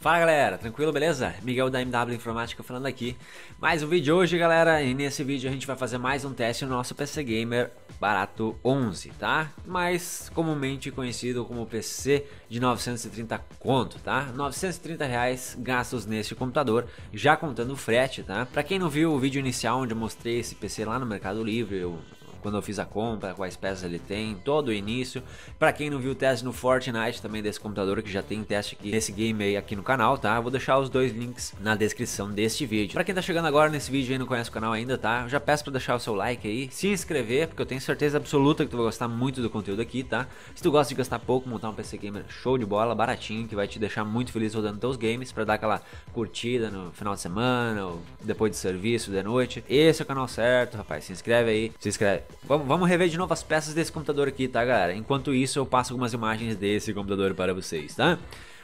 Fala galera, tranquilo, beleza? Miguel da MW Informática falando aqui. Mais um vídeo hoje, galera, e nesse vídeo a gente vai fazer mais um teste no nosso PC Gamer Barato 11, tá? Mais comumente conhecido como PC de 930 conto, tá? 930 reais gastos nesse computador, já contando o frete, tá? Pra quem não viu o vídeo inicial onde eu mostrei esse PC lá no Mercado Livre, eu quando eu fiz a compra, quais peças ele tem, todo o início. Para quem não viu o teste no Fortnite também desse computador, que já tem teste aqui nesse game aí aqui no canal, tá? Eu vou deixar os dois links na descrição deste vídeo. Para quem tá chegando agora nesse vídeo e não conhece o canal ainda, tá? Eu já peço para deixar o seu like aí, se inscrever, porque eu tenho certeza absoluta que tu vai gostar muito do conteúdo aqui, tá? Se tu gosta de gastar pouco, montar um PC gamer show de bola, baratinho, que vai te deixar muito feliz rodando teus games, para dar aquela curtida no final de semana ou depois de serviço, de noite. Esse é o canal certo, rapaz. Se inscreve aí, se inscreve Vamos, rever de novo as peças desse computador aqui, tá galera? Enquanto isso eu passo algumas imagens desse computador para vocês, tá?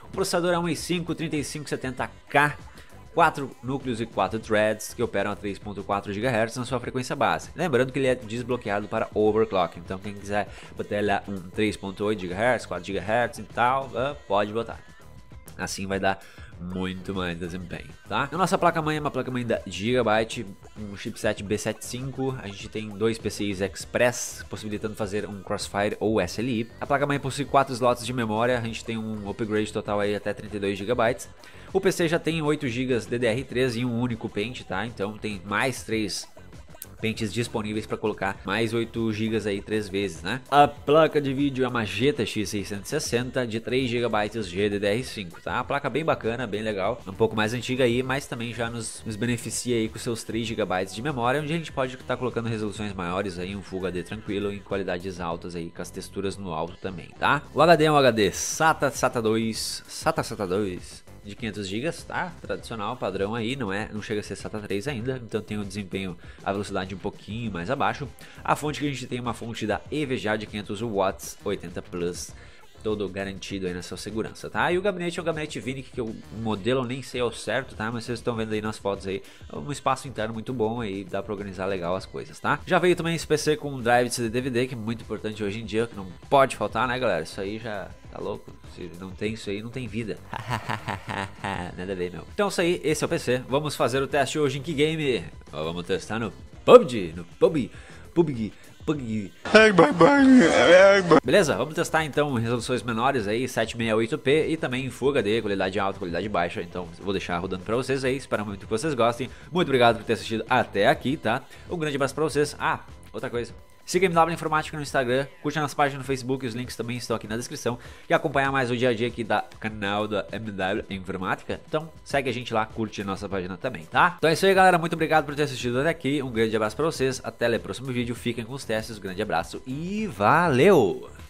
O processador é um i5-3570K 4 núcleos e 4 threads que operam a 3.4 GHz na sua frequência base. Lembrando que ele é desbloqueado para overclock, então quem quiser botar lá um 3.8 GHz, 4 GHz e tal, pode botar. Assim vai dar muito mais desempenho, tá? A nossa placa-mãe é uma placa-mãe da Gigabyte, um chipset B75, a gente tem dois PCIs Express, possibilitando fazer um Crossfire ou SLI. A placa-mãe possui 4 slots de memória, a gente tem um upgrade total aí até 32 GB. O PC já tem 8 GB DDR3 e um único pente, tá? Então tem mais 3 pentes disponíveis para colocar mais 8 GB aí três vezes, né? A placa de vídeo é uma GTX 660 de 3 GB GDDR5, tá? A placa bem bacana, bem legal, um pouco mais antiga aí, mas também já nos, nos beneficia aí com seus 3 GB de memória, onde a gente pode estar tá colocando resoluções maiores aí, um Full HD tranquilo, em qualidades altas aí, com as texturas no alto também, tá? O HD é um HD SATA SATA 2, SATA SATA 2, de 500 GB, tá? Tradicional, padrão aí, não é, não chega a ser SATA 3 ainda, então tem o um desempenho, a velocidade um pouquinho mais abaixo. A fonte que a gente tem é uma fonte da EVGA de 500 watts, 80 plus, todo garantido aí na sua segurança, tá? E o gabinete é um gabinete Vinic, que o modelo eu nem sei ao certo, tá? Mas vocês estão vendo aí nas fotos aí, um espaço interno muito bom aí, dá pra organizar legal as coisas, tá? Já veio também esse PC com um drive de DVD, que é muito importante hoje em dia, que não pode faltar, né, galera? Isso aí já Tá louco? Se não tem isso aí, não tem vida. Nada ver, meu. Então, isso aí, esse é o PC. Vamos fazer o teste hoje em que game? Vamos testar no PUBG, no PUBG, PUBG. PUBG. Beleza, vamos testar então resoluções menores aí, 768p e também Full HD, qualidade alta, qualidade baixa. Então vou deixar rodando pra vocês aí, espero muito que vocês gostem. Muito obrigado por ter assistido até aqui, tá? Um grande abraço pra vocês. Ah, outra coisa. Siga MW Informática no Instagram, curte a nossa página no Facebook, os links também estão aqui na descrição. E acompanhar mais o dia a dia aqui da canal da MW Informática. Então segue a gente lá, curte a nossa página também, tá? Então é isso aí, galera. Muito obrigado por ter assistido até aqui. Um grande abraço pra vocês. Até o próximo vídeo. Fiquem com os testes. Um grande abraço e valeu!